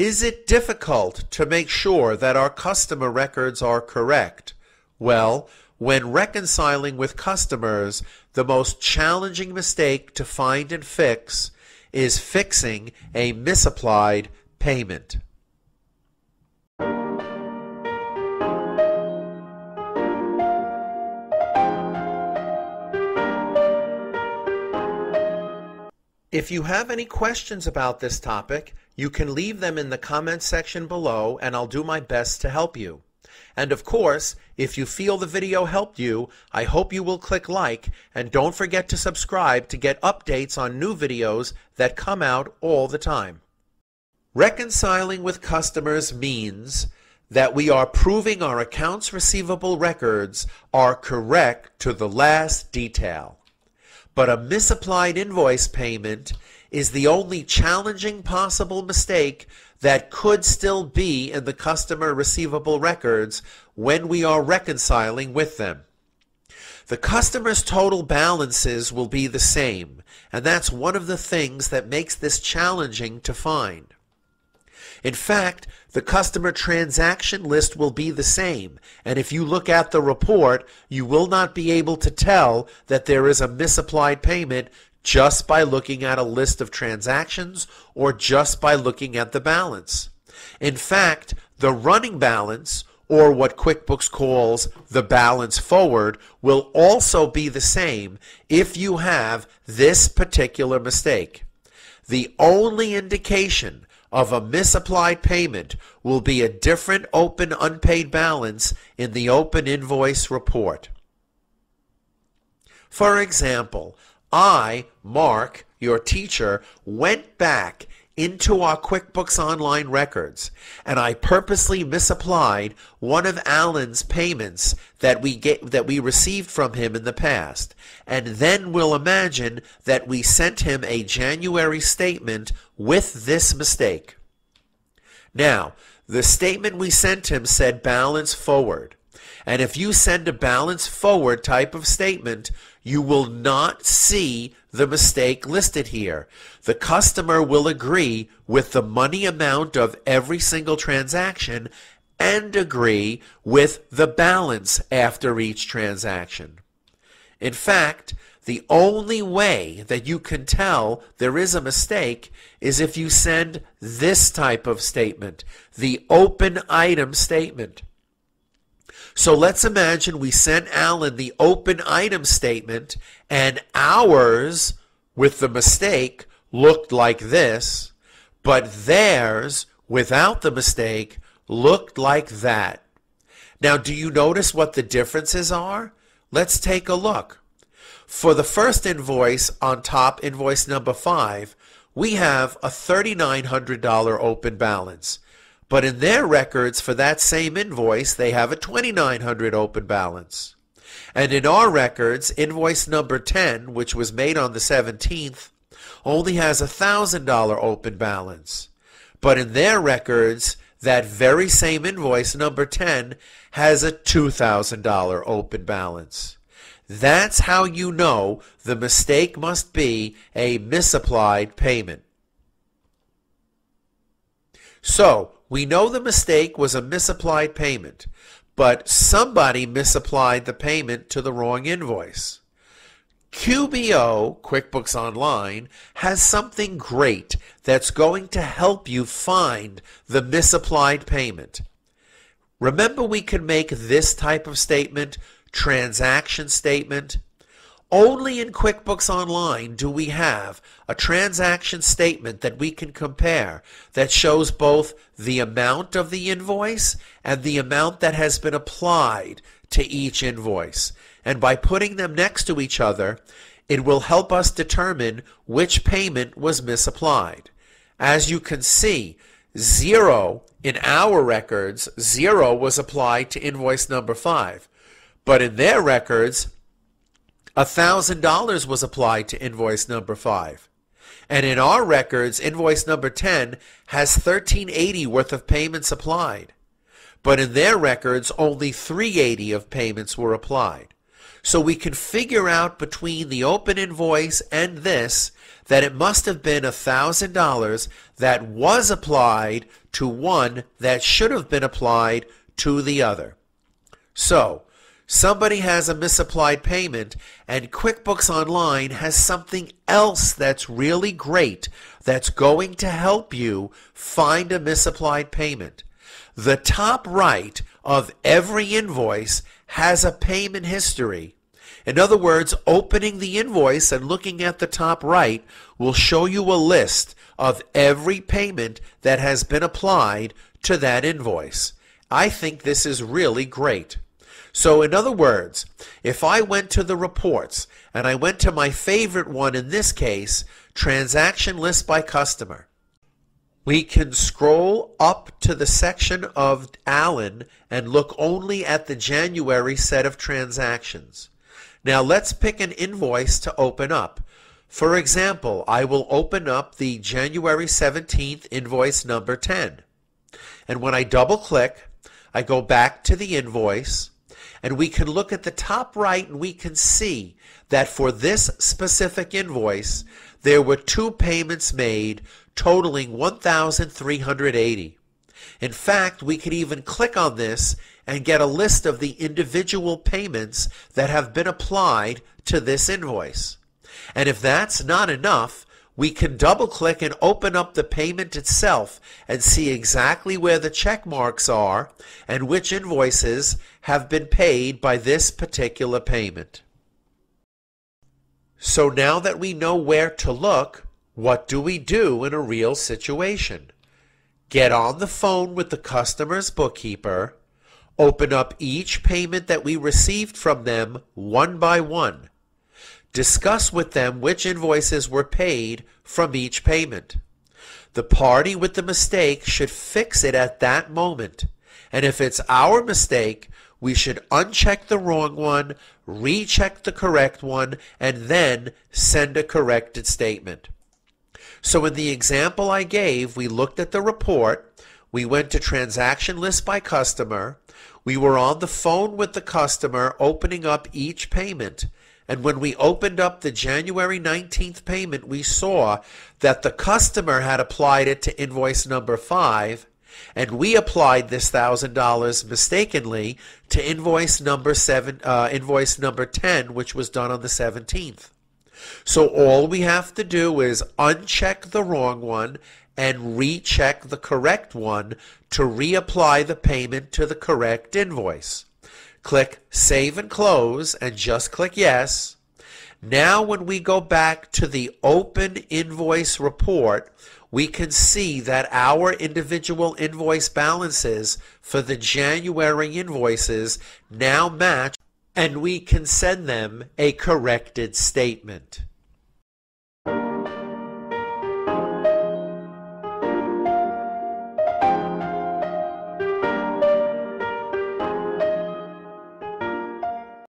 Is it difficult to make sure that our customer records are correct? Well, when reconciling with customers, the most challenging mistake to find and fix is fixing a misapplied payment. If you have any questions about this topic, you can leave them in the comments section below and I'll do my best to help you. And of course, if you feel the video helped you, I hope you will click like and don't forget to subscribe to get updates on new videos that come out all the time. Reconciling with customers means that we are proving our accounts receivable records are correct to the last detail but a misapplied invoice payment is the only challenging possible mistake that could still be in the customer receivable records when we are reconciling with them. The customer's total balances will be the same, and that's one of the things that makes this challenging to find. In fact, the customer transaction list will be the same, and if you look at the report, you will not be able to tell that there is a misapplied payment just by looking at a list of transactions or just by looking at the balance. In fact, the running balance, or what QuickBooks calls the balance forward, will also be the same if you have this particular mistake. The only indication of a misapplied payment will be a different open unpaid balance in the open invoice report. For example, I, Mark, your teacher, went back into our QuickBooks Online records, and I purposely misapplied one of Alan's payments that we get that we received from him in the past, and then we'll imagine that we sent him a January statement with this mistake. Now, the statement we sent him said balance forward. And if you send a balance forward type of statement, you will not see the mistake listed here. The customer will agree with the money amount of every single transaction and agree with the balance after each transaction. In fact, the only way that you can tell there is a mistake is if you send this type of statement, the open item statement. So let's imagine we sent Alan the open item statement and ours with the mistake looked like this, but theirs without the mistake looked like that. Now, do you notice what the differences are? Let's take a look. For the first invoice on top, invoice number 5, we have a $3,900 open balance. But in their records for that same invoice, they have a 2900 open balance. And in our records, invoice number 10, which was made on the 17th, only has a $1,000 open balance. But in their records, that very same invoice, number 10, has a $2,000 open balance. That's how you know the mistake must be a misapplied payment. So, we know the mistake was a misapplied payment, but somebody misapplied the payment to the wrong invoice. QBO, QuickBooks Online, has something great that's going to help you find the misapplied payment. Remember we can make this type of statement, transaction statement, only in QuickBooks Online do we have a transaction statement that we can compare that shows both the amount of the invoice and the amount that has been applied to each invoice. And by putting them next to each other, it will help us determine which payment was misapplied. As you can see, zero in our records, zero was applied to invoice number five. But in their records, $1,000 was applied to invoice number 5. And in our records, invoice number 10 has 1380 worth of payments applied. But in their records, only 380 of payments were applied. So we can figure out between the open invoice and this that it must have been $1,000 that was applied to one that should have been applied to the other. So, somebody has a misapplied payment and QuickBooks Online has something else that's really great that's going to help you find a misapplied payment. The top right of every invoice has a payment history. In other words, opening the invoice and looking at the top right will show you a list of every payment that has been applied to that invoice. I think this is really great. So, in other words, if I went to the reports and I went to my favorite one in this case, transaction list by customer, we can scroll up to the section of Allen and look only at the January set of transactions. Now let's pick an invoice to open up. For example, I will open up the January 17th invoice number 10. And when I double click, I go back to the invoice and we can look at the top right and we can see that for this specific invoice, there were two payments made totaling 1,380. In fact, we could even click on this and get a list of the individual payments that have been applied to this invoice. And if that's not enough, we can double click and open up the payment itself and see exactly where the check marks are and which invoices have been paid by this particular payment. So now that we know where to look, what do we do in a real situation? Get on the phone with the customer's bookkeeper, open up each payment that we received from them one by one. Discuss with them which invoices were paid from each payment. The party with the mistake should fix it at that moment. And if it's our mistake, we should uncheck the wrong one, recheck the correct one, and then send a corrected statement. So in the example I gave, we looked at the report, we went to transaction list by customer, we were on the phone with the customer opening up each payment, and when we opened up the January 19th payment, we saw that the customer had applied it to invoice number 5 and we applied this thousand dollars mistakenly to invoice number seven, uh, invoice number ten, which was done on the seventeenth. So all we have to do is uncheck the wrong one and recheck the correct one to reapply the payment to the correct invoice. Click Save and Close and just click Yes. Now when we go back to the Open Invoice Report, we can see that our individual invoice balances for the January invoices now match and we can send them a corrected statement.